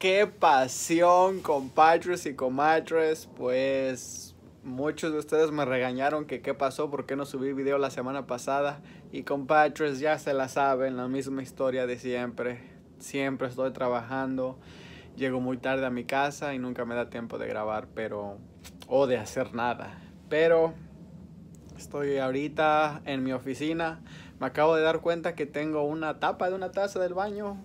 Qué pasión, compatriots y comadres. Pues muchos de ustedes me regañaron que qué pasó, por qué no subí video la semana pasada. Y compatriots ya se la saben, la misma historia de siempre. Siempre estoy trabajando. Llego muy tarde a mi casa y nunca me da tiempo de grabar, pero. o de hacer nada. Pero estoy ahorita en mi oficina. Me acabo de dar cuenta que tengo una tapa de una taza del baño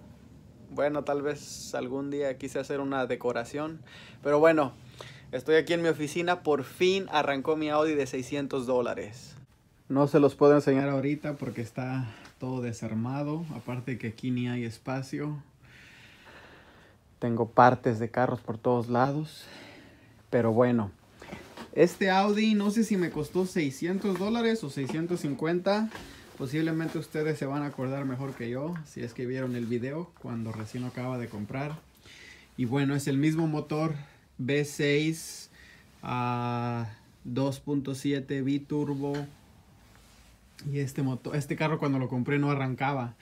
bueno, tal vez algún día quise hacer una decoración. Pero bueno, estoy aquí en mi oficina. Por fin arrancó mi Audi de 600 dólares. No se los puedo enseñar ahorita porque está todo desarmado. Aparte que aquí ni hay espacio. Tengo partes de carros por todos lados. Pero bueno, este Audi no sé si me costó 600 dólares o 650. Posiblemente ustedes se van a acordar mejor que yo si es que vieron el video cuando recién lo acaba de comprar. Y bueno, es el mismo motor V6 a 2.7 biturbo. Y este motor, este carro cuando lo compré no arrancaba.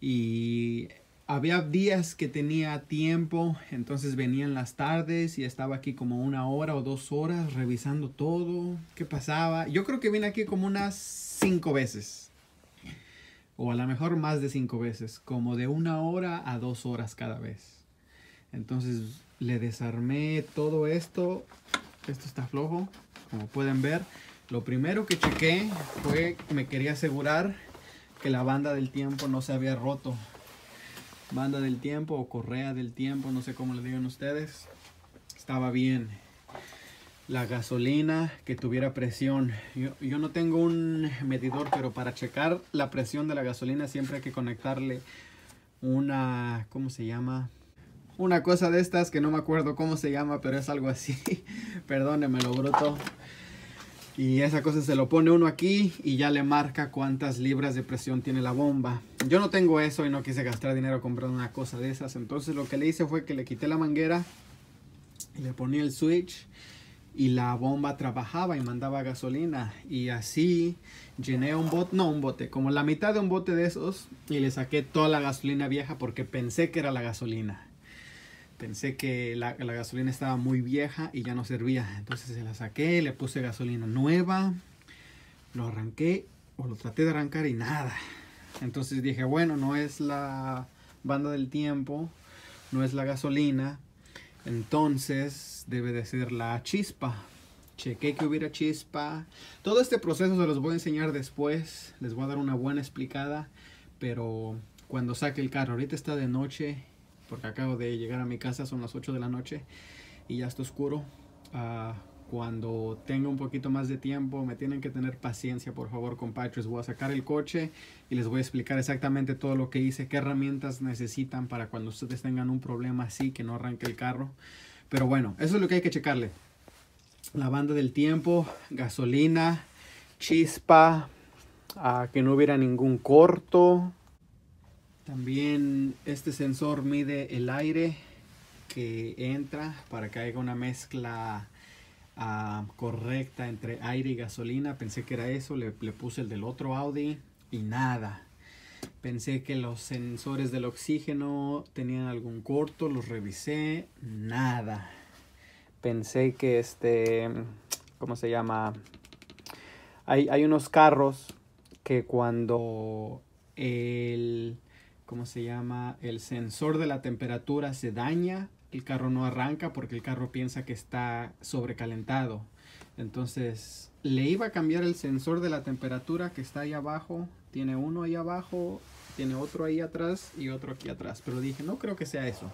Y había días que tenía tiempo, entonces venía en las tardes y estaba aquí como una hora o dos horas revisando todo, qué pasaba. Yo creo que vine aquí como unas cinco veces o a lo mejor más de cinco veces, como de una hora a dos horas cada vez. Entonces le desarmé todo esto. Esto está flojo, como pueden ver. Lo primero que chequé fue, me quería asegurar que la banda del tiempo no se había roto. Banda del tiempo o correa del tiempo, no sé cómo le digan ustedes. Estaba bien la gasolina que tuviera presión. Yo, no tengo un medidor, pero para checar la presión de la gasolina siempre hay que conectarle una, ¿cómo se llama? Una cosa de estas que no me acuerdo cómo se llama, pero es algo así. Perdóneme lo bruto. Y esa cosa se lo pone uno aquí y ya le marca cuántas libras de presión tiene la bomba. Yo no tengo eso y no quise gastar dinero comprando una cosa de esas. Entonces lo que le hice fue que le quité la manguera y le ponía el switch y la bomba trabajaba y mandaba gasolina y así llené un bote, no un bote, como la mitad de un bote de esos y le saqué toda la gasolina vieja porque pensé que era la gasolina. Pensé que la, la gasolina estaba muy vieja y ya no servía. Entonces se la saqué, le puse gasolina nueva, lo arranqué o lo traté de arrancar y nada. Entonces dije, bueno, no es la banda del tiempo, no es la gasolina, entonces debe de ser la chispa. Chequé que hubiera chispa. Todo este proceso se los voy a enseñar después. Les voy a dar una buena explicada. Pero cuando saque el carro, ahorita está de noche. Porque acabo de llegar a mi casa, son las 8 de la noche. Y ya está oscuro. Uh, cuando tenga un poquito más de tiempo, me tienen que tener paciencia, por favor, compatriots. Voy a sacar el coche y les voy a explicar exactamente todo lo que hice, qué herramientas necesitan para cuando ustedes tengan un problema así, que no arranque el carro. Pero bueno, eso es lo que hay que checarle. La banda del tiempo, gasolina, chispa, a que no hubiera ningún corto. También este sensor mide el aire que entra para que haya una mezcla correcta entre aire y gasolina. Pensé que era eso, le, le puse el del otro Audi y nada. Pensé que los sensores del oxígeno tenían algún corto, los revisé, nada. Pensé que este, ¿cómo se llama? Hay, hay unos carros que cuando el, ¿cómo se llama? El sensor de la temperatura se daña, el carro no arranca porque el carro piensa que está sobrecalentado. Entonces le iba a cambiar el sensor de la temperatura que está ahí abajo. Tiene uno ahí abajo, tiene otro ahí atrás y otro aquí atrás. Pero dije, no creo que sea eso.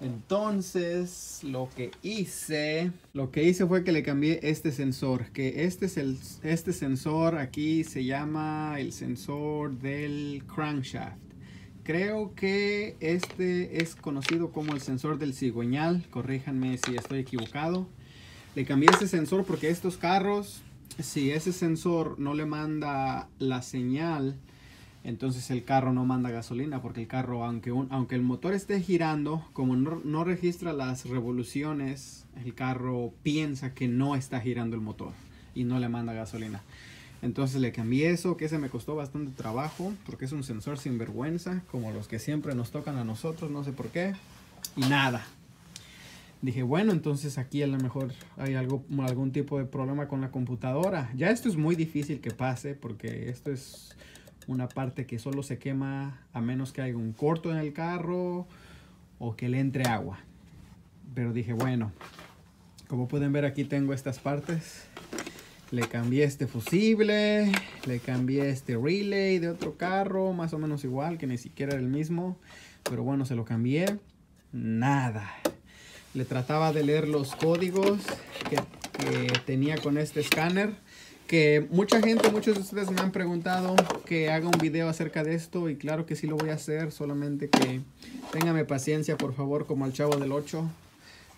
Entonces, lo que hice, lo que hice fue que le cambié este sensor, que este es el este sensor aquí se llama el sensor del crankshaft. Creo que este es conocido como el sensor del cigüeñal. Corríjanme si estoy equivocado. Le cambié ese sensor porque estos carros, si ese sensor no le manda la señal, entonces el carro no manda gasolina porque el carro, aunque, aunque el motor esté girando, como no, no registra las revoluciones, el carro piensa que no está girando el motor y no le manda gasolina. Entonces le cambié eso, que ese me costó bastante trabajo, porque es un sensor sin vergüenza, como los que siempre nos tocan a nosotros, no sé por qué. y nada. Dije, bueno, entonces aquí a lo mejor hay algo, algún tipo de problema con la computadora. Ya esto es muy difícil que pase porque esto es una parte que solo se quema a menos que haya un corto en el carro o que le entre agua. Pero dije, bueno, como pueden ver aquí tengo estas partes. Le cambié este fusible, le cambié este relay de otro carro, más o menos igual, que ni siquiera era el mismo. Pero bueno, se lo cambié. Nada. Le trataba de leer los códigos que, tenía con este escáner. Que mucha gente, muchos de ustedes me han preguntado que haga un video acerca de esto. Y claro que sí lo voy a hacer. Solamente que téngame paciencia, por favor, como al chavo del 8.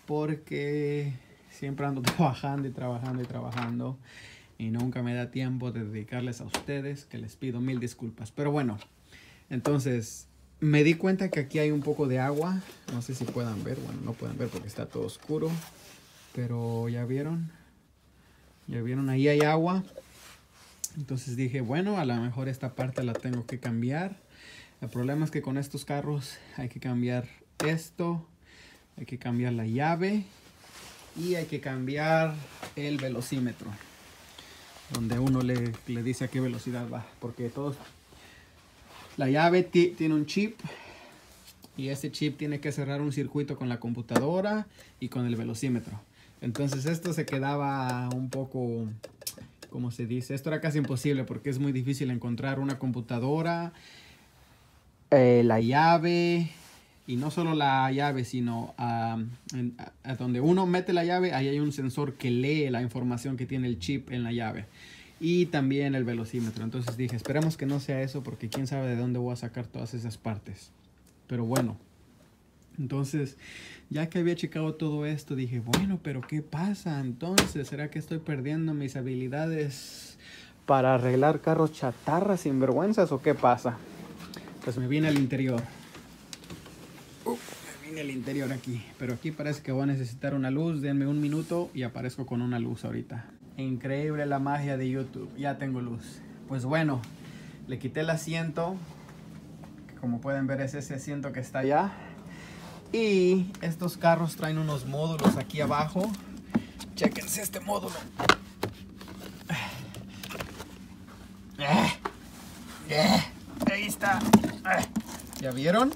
Porque Siempre ando trabajando y trabajando y trabajando. Y nunca me da tiempo de dedicarles a ustedes, que les pido mil disculpas. Pero bueno, entonces me di cuenta que aquí hay un poco de agua. No sé si puedan ver. Bueno, no pueden ver porque está todo oscuro. Pero ya vieron. Ya vieron, ahí hay agua. Entonces dije, bueno, a lo mejor esta parte la tengo que cambiar. El problema es que con estos carros hay que cambiar esto. Hay que cambiar la llave y hay que cambiar el velocímetro donde uno le, le dice a qué velocidad va porque todos la llave tiene un chip y ese chip tiene que cerrar un circuito con la computadora y con el velocímetro. Entonces esto se quedaba un poco como se dice esto era casi imposible porque es muy difícil encontrar una computadora eh, la llave y no solo la llave, sino a, donde uno mete la llave, ahí hay un sensor que lee la información que tiene el chip en la llave. Y también el velocímetro. Entonces dije, esperemos que no sea eso porque quién sabe de dónde voy a sacar todas esas partes. Pero bueno. Entonces, ya que había checado todo esto, dije, bueno, pero ¿qué pasa? Entonces, ¿será que estoy perdiendo mis habilidades para arreglar carros chatarras sin vergüenzas o qué pasa? Pues me viene al interior el interior aquí. Pero aquí parece que voy a necesitar una luz. Denme un minuto y aparezco con una luz ahorita. Increíble la magia de YouTube. Ya tengo luz. Pues bueno, le quité el asiento. como pueden ver es ese asiento que está allá. Y estos carros traen unos módulos aquí abajo. Chequense este módulo. Ahí está. ¿Ya vieron?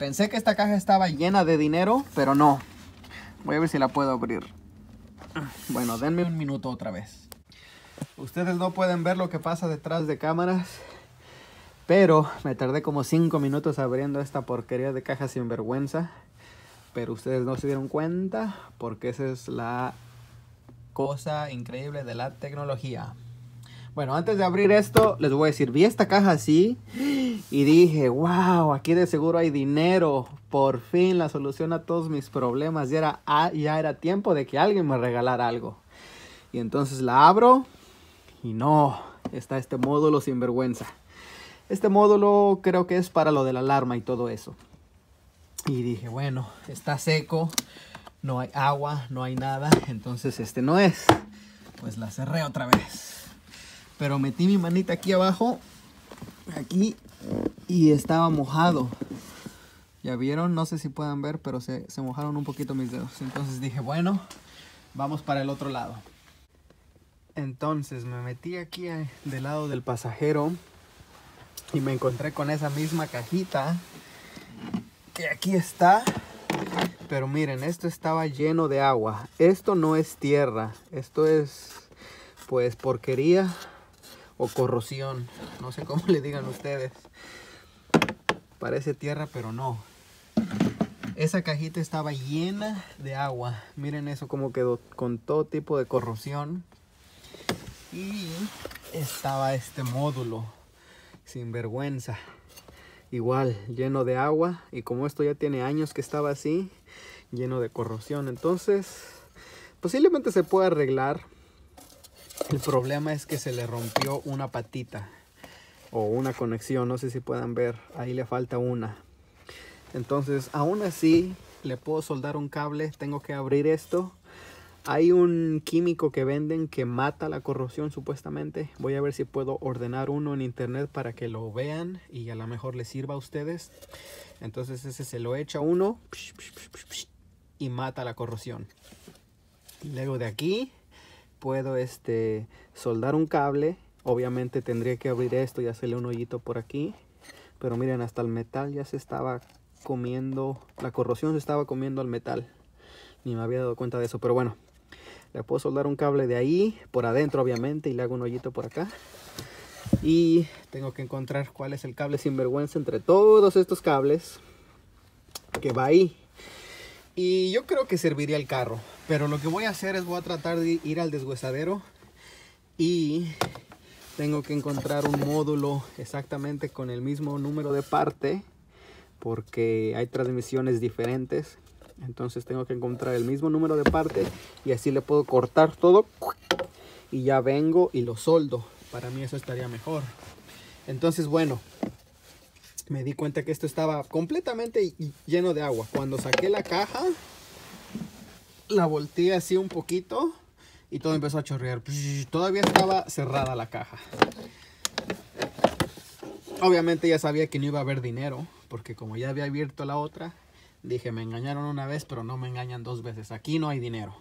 Pensé que esta caja estaba llena de dinero, pero no. Voy a ver si la puedo abrir. Bueno, denme un minuto otra vez. Ustedes no pueden ver lo que pasa detrás de cámaras. Pero me tardé como 5 minutos abriendo esta porquería de caja sin vergüenza. Pero ustedes no se dieron cuenta porque esa es la cosa increíble de la tecnología. Bueno, antes de abrir esto, les voy a decir, vi esta caja así y dije, wow, aquí de seguro hay dinero. Por fin la solución a todos mis problemas. Ya era, ah, ya era tiempo de que alguien me regalara algo. Y entonces la abro y no, está este módulo sin vergüenza. Este módulo creo que es para lo de la alarma y todo eso. Y dije, bueno, está seco, no hay agua, no hay nada, entonces este no es. Pues la cerré otra vez. Pero metí mi manita aquí abajo, aquí, y estaba mojado. Ya vieron, no sé si puedan ver, pero se, se mojaron un poquito mis dedos. Entonces dije, bueno, vamos para el otro lado. Entonces me metí aquí eh, del lado del pasajero y me encontré con esa misma cajita que aquí está. Pero miren, esto estaba lleno de agua. Esto no es tierra, esto es pues porquería o corrosión. No sé cómo le digan ustedes. Parece tierra, pero no. Esa cajita estaba llena de agua. Miren eso como quedó con todo tipo de corrosión. Y estaba este módulo sin vergüenza. Igual, lleno de agua. Y como esto ya tiene años que estaba así, lleno de corrosión. Entonces, posiblemente se puede arreglar el problema es que se le rompió una patita o una conexión, no sé si puedan ver, ahí le falta una. Entonces, aún así, le puedo soldar un cable, tengo que abrir esto, Hay un químico que venden que mata la corrosión supuestamente. Voy a ver si puedo ordenar uno en internet para que lo vean y a lo mejor les sirva a ustedes. Entonces ese se lo echa uno y mata la corrosión. Luego de aquí puedo este soldar un cable. Obviamente tendría que abrir esto y hacerle un hoyito por aquí. Pero miren, hasta el metal ya se estaba comiendo, la corrosión se estaba comiendo al metal. Ni me había dado cuenta de eso, pero bueno, le puedo soldar un cable de ahí, por adentro obviamente, y le hago un hoyito por acá. Y tengo que encontrar cuál es el cable sinvergüenza entre todos estos cables que va ahí. Y yo creo que serviría el carro. Pero lo que voy a hacer es voy a tratar de ir al deshuesadero y tengo que encontrar un módulo exactamente con el mismo número de parte porque hay transmisiones diferentes entonces tengo que encontrar el mismo número de partes y así le puedo cortar todo y ya vengo y lo soldo. Para mí eso estaría mejor. Entonces bueno, me di cuenta que esto estaba completamente lleno de agua. Cuando saqué la caja, la volteé así un poquito y todo empezó a chorrear. Todavía estaba cerrada la caja. Obviamente ya sabía que no iba a haber dinero, porque como ya había abierto la otra, Dije, me engañaron una vez, pero no me engañan dos veces. Aquí no hay dinero.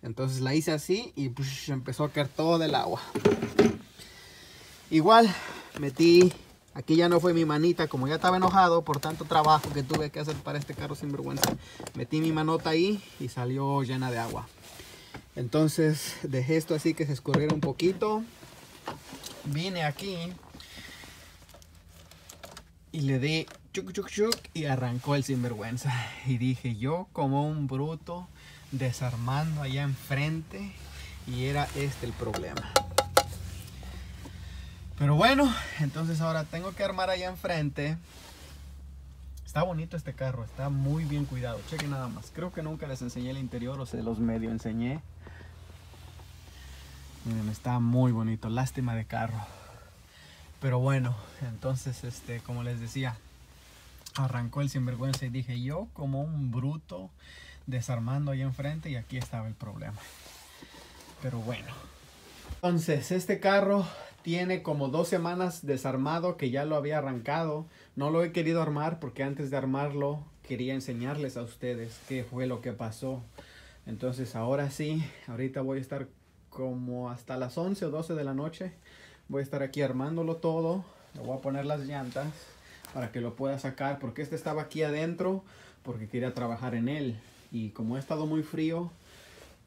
Entonces la hice así y empezó a caer todo el agua. Igual metí, aquí ya no fue mi manita, como ya estaba enojado por tanto trabajo que tuve que hacer para este carro sin vergüenza. Metí mi manota ahí y salió llena de agua. Entonces dejé esto así que se escurriera un poquito. Vine aquí y le di chuc, chuc, chuc, y arrancó el sinvergüenza. Y dije yo como un bruto desarmando allá enfrente y era este el problema. Pero bueno, entonces ahora tengo que armar allá enfrente. Está bonito este carro, está muy bien cuidado. Chequen nada más. Creo que nunca les enseñé el interior o se los medio enseñé. Miren, está muy bonito. Lástima de carro. Pero bueno, entonces, este, como les decía, arrancó el sinvergüenza y dije yo como un bruto desarmando ahí enfrente y aquí estaba el problema. Pero bueno. Entonces, este carro tiene como dos semanas desarmado que ya lo había arrancado. No lo he querido armar porque antes de armarlo quería enseñarles a ustedes qué fue lo que pasó. Entonces ahora sí, ahorita voy a estar como hasta las 11 o 12 de la noche. Voy a estar aquí armándolo todo. Le voy a poner las llantas para que lo pueda sacar porque este estaba aquí adentro porque quería trabajar en él y como ha estado muy frío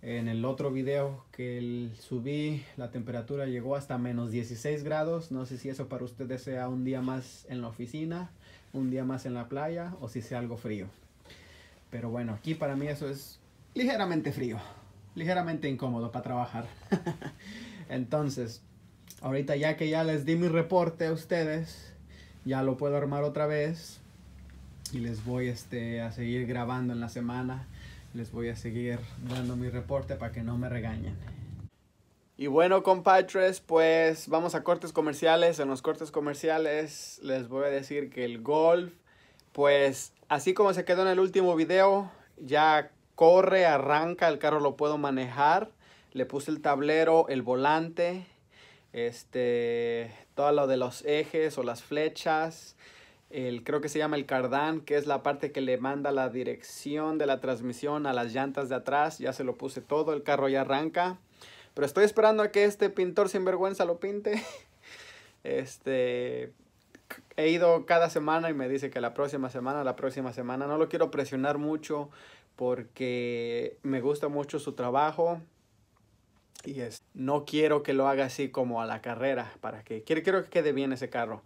en el otro video que subí la temperatura llegó hasta menos 16 grados. No sé si eso para ustedes sea un día más en la oficina un día más en la playa o si sea algo frío. Pero bueno aquí para mí eso es ligeramente frío ligeramente incómodo para trabajar. Entonces ahorita ya que ya les di mi reporte a ustedes ya lo puedo armar otra vez y les voy este, a seguir grabando en la semana. Les voy a seguir dando mi reporte para que no me regañen. Y bueno, compadres, pues vamos a cortes comerciales. En los cortes comerciales les voy a decir que el Golf, pues así como se quedó en el último video, ya corre, arranca, el carro lo puedo manejar. Le puse el tablero, el volante, este, todo lo de los ejes o las flechas, el, creo que se llama el cardán, que es la parte que le manda la dirección de la transmisión a las llantas de atrás, ya se lo puse todo, el carro ya arranca, pero estoy esperando a que este pintor sinvergüenza lo pinte, este, he ido cada semana y me dice que la próxima semana, la próxima semana, no lo quiero presionar mucho porque me gusta mucho su trabajo, y es, no quiero que lo haga así como a la carrera, para que quiero, quiero que quede bien ese carro.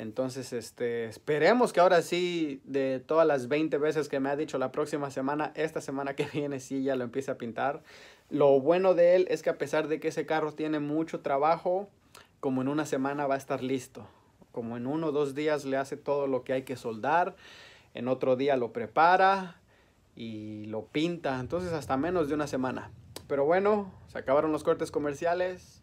Entonces, este, esperemos que ahora sí, de todas las 20 veces que me ha dicho la próxima semana, esta semana que viene sí ya lo empiece a pintar. Lo bueno de él es que a pesar de que ese carro tiene mucho trabajo, como en una semana va a estar listo. Como en uno o dos días le hace todo lo que hay que soldar, en otro día lo prepara y lo pinta. Entonces hasta menos de una semana. Pero bueno, se acabaron los cortes comerciales.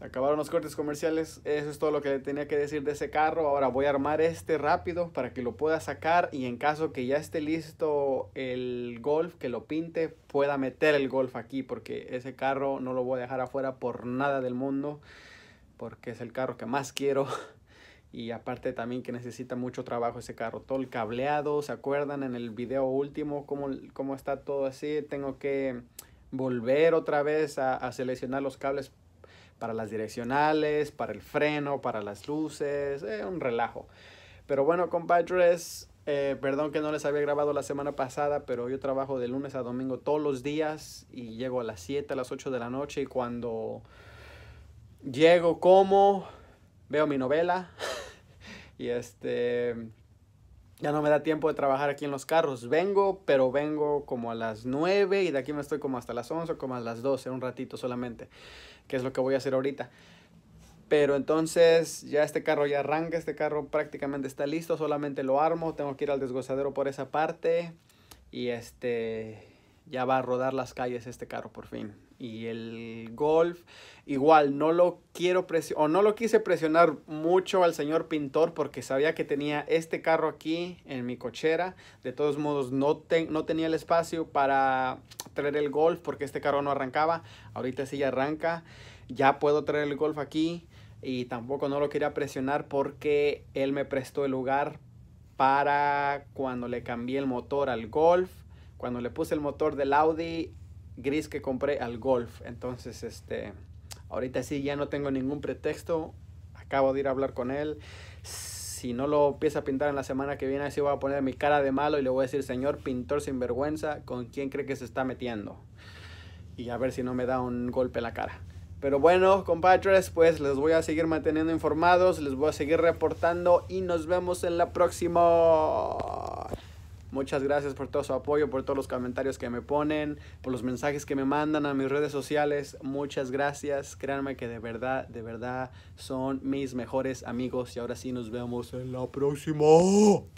Acabaron los cortes comerciales. Eso es todo lo que tenía que decir de ese carro. Ahora voy a armar este rápido para que lo pueda sacar y en caso que ya esté listo el Golf, que lo pinte, pueda meter el Golf aquí porque ese carro no lo voy a dejar afuera por nada del mundo porque es el carro que más quiero. Y aparte también que necesita mucho trabajo ese carro. Todo el cableado, ¿se acuerdan en el video último cómo, cómo está todo así? Tengo que volver otra vez a, a seleccionar los cables para las direccionales, para el freno, para las luces, eh, un relajo. Pero bueno, compadres, eh, perdón que no les había grabado la semana pasada, pero yo trabajo de lunes a domingo todos los días y llego a las 7, a las 8 de la noche y cuando llego como, veo mi novela y este ya no me da tiempo de trabajar aquí en los carros. Vengo, pero vengo como a las 9 y de aquí me estoy como hasta las 11, como a las 12, un ratito solamente, que es lo que voy a hacer ahorita. Pero entonces ya este carro ya arranca, este carro prácticamente está listo, solamente lo armo, tengo que ir al desgozadero por esa parte y este ya va a rodar las calles este carro por fin y el Golf. Igual no lo quiero o no lo quise presionar mucho al señor pintor porque sabía que tenía este carro aquí en mi cochera. De todos modos no, no tenía el espacio para traer el Golf porque este carro no arrancaba. Ahorita sí arranca. Ya puedo traer el Golf aquí y tampoco no lo quería presionar porque él me prestó el lugar para cuando le cambié el motor al Golf. Cuando le puse el motor del Audi gris que compré al golf. Entonces, este, ahorita sí ya no tengo ningún pretexto. Acabo de ir a hablar con él. Si no lo empieza a pintar en la semana que viene, así voy a poner mi cara de malo y le voy a decir, señor pintor sin vergüenza, ¿con quién cree que se está metiendo? Y a ver si no me da un golpe en la cara. Pero bueno, compadres, pues les voy a seguir manteniendo informados, les voy a seguir reportando y nos vemos en la próxima. Muchas gracias por todo su apoyo, por todos los comentarios que me ponen, por los mensajes que me mandan a mis redes sociales. Muchas gracias. Créanme que de verdad, de verdad son mis mejores amigos. Y ahora sí nos vemos en la próxima.